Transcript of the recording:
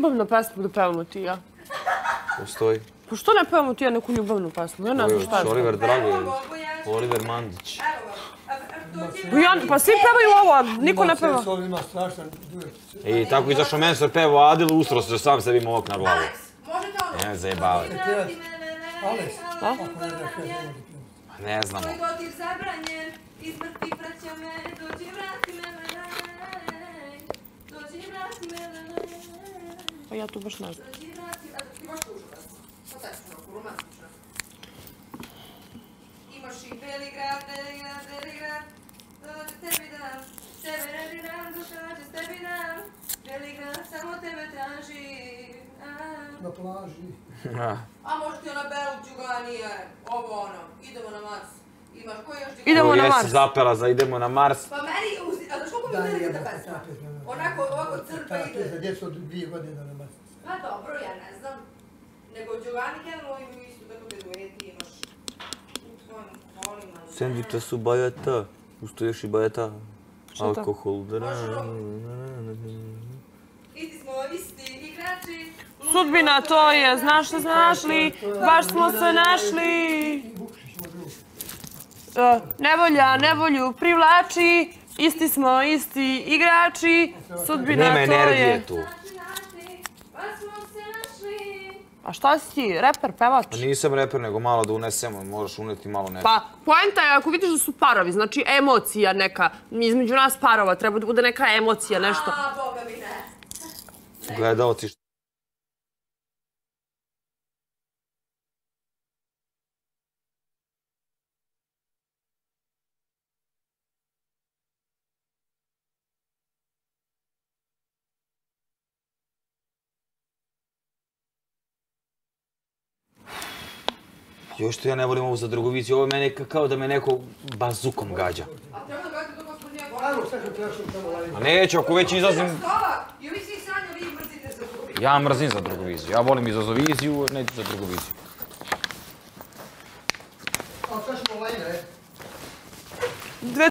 ljubavnu pesmu da pevamo ti i ja? Postoji. Pa što ne pevamo ti i ja neku ljubavnu pesmu? Ja ne znam šta je. Oliver Dragović. Oliver Mandić. Pa Ja, pa svi pevaju ovo, a niko ne peva. Sol ima strašan duet. I tako izašao meni se pevo Adil, ustro se sam sebi mok na glavu. Možete ono? Ne zajebavaju. Ales, ako ne je Pa Ne znamo. Tvoj dodir zabranjen, iz mrtvih vraća me, dođi vrati me, lelej. Па ја тоа баш не знам. Имаш и Белиград, Белиград, Белиград, дојде тебе дам, тебе не ти дам, душа с тебе дам, Белиград само тебе тражи. На плажи. А може ти на Белу Джуганија, ово оно, идемо на Марс. Имаш кој јаш. Идемо на Марс. Јас идемо на Марс. Mi Da, pesma. Onako, ovako to je za ide. djecu od dvije godine na mas. Pa dobro, ja ne znam. Nego Đugani generalno imaju isto tako da dueti imaš. U tvojim kolima. Sendviča su bajata, usto još i bajata. Alkohol. Isti smo isti igrači. Sudbina to je, znaš što znaš li, baš smo se našli. E, Nevolja, nevolju privlači, isti smo, isti igrači, sudbina Nema to energije je. tu. Smo se našli. A šta si ti, reper, pevač? Pa nisam reper, nego malo da unesemo, moraš uneti malo nešto. Pa, poenta je ako vidiš da su parovi, znači emocija neka, između nas parova, treba da bude neka emocija, nešto. A, boga mi ne. Gledalci što... Još što ja ne volim ovu za drugoviciju, ovo je mene ka- kao da me neko bazukom gađa. A treba da gledate to gospodinja Ajmo, sad ću trašim tamo lajim. A neću, ako već izlazim... Stova, i ovi svi sanja, vi mrzite za drugi. Ja mrzim za drugoviziju. Ja volim izazoviziju, neću za drugoviziju. A sad ćemo lajim, e? Dve